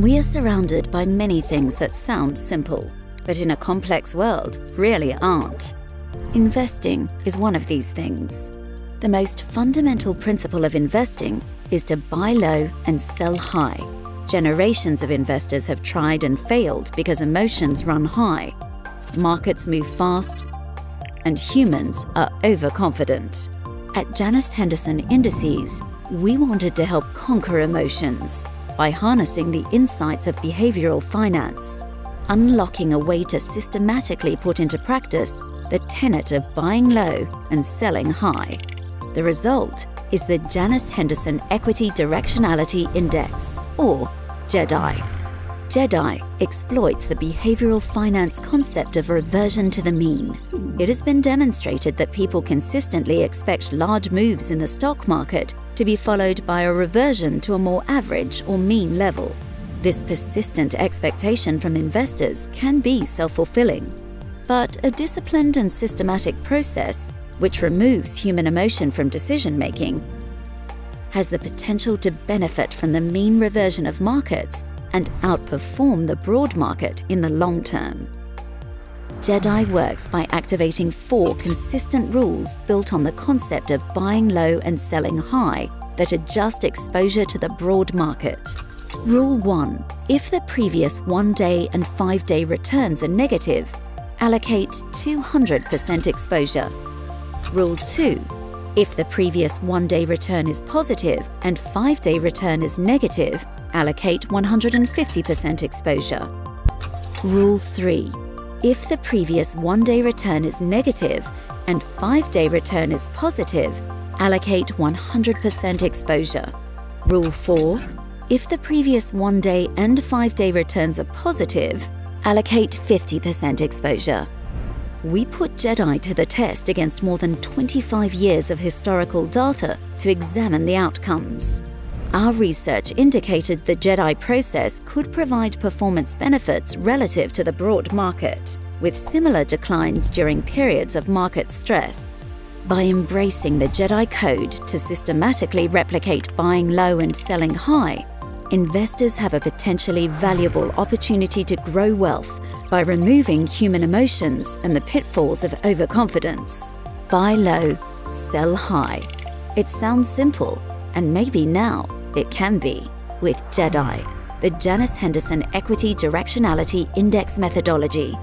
We are surrounded by many things that sound simple, but in a complex world really aren't. Investing is one of these things. The most fundamental principle of investing is to buy low and sell high. Generations of investors have tried and failed because emotions run high. Markets move fast, and humans are overconfident. At Janus Henderson Indices, we wanted to help conquer emotions by harnessing the insights of behavioral finance, unlocking a way to systematically put into practice the tenet of buying low and selling high. The result is the Janus Henderson Equity Directionality Index, or JEDI. JEDI exploits the behavioral finance concept of reversion to the mean. It has been demonstrated that people consistently expect large moves in the stock market to be followed by a reversion to a more average or mean level. This persistent expectation from investors can be self fulfilling. But a disciplined and systematic process, which removes human emotion from decision making, has the potential to benefit from the mean reversion of markets and outperform the broad market in the long term. JEDI works by activating four consistent rules built on the concept of buying low and selling high that adjust exposure to the broad market. Rule 1. If the previous one day and five day returns are negative, allocate 200% exposure. Rule 2. If the previous one day return is positive and five day return is negative, allocate 150% exposure. Rule 3. If the previous one day return is negative and five day return is positive, allocate 100% exposure. Rule 4. If the previous one day and five day returns are positive, allocate 50% exposure. We put JEDI to the test against more than 25 years of historical data to examine the outcomes. Our research indicated the JEDI process could provide performance benefits relative to the broad market, with similar declines during periods of market stress. By embracing the JEDI code to systematically replicate buying low and selling high, investors have a potentially valuable opportunity to grow wealth by removing human emotions and the pitfalls of overconfidence. Buy low, sell high. It sounds simple, and maybe now it can be with JEDI, the Janus Henderson Equity Directionality Index methodology.